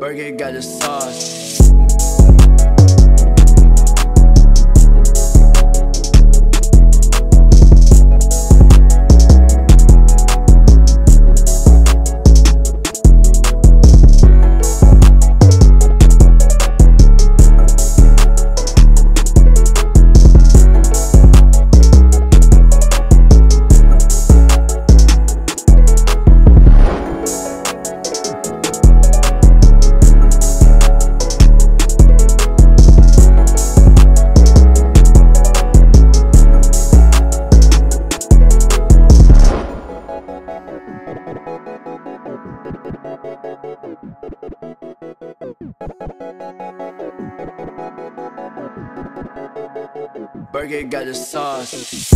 Burger got the sauce. Burger got the sauce.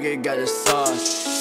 Burger got the sauce.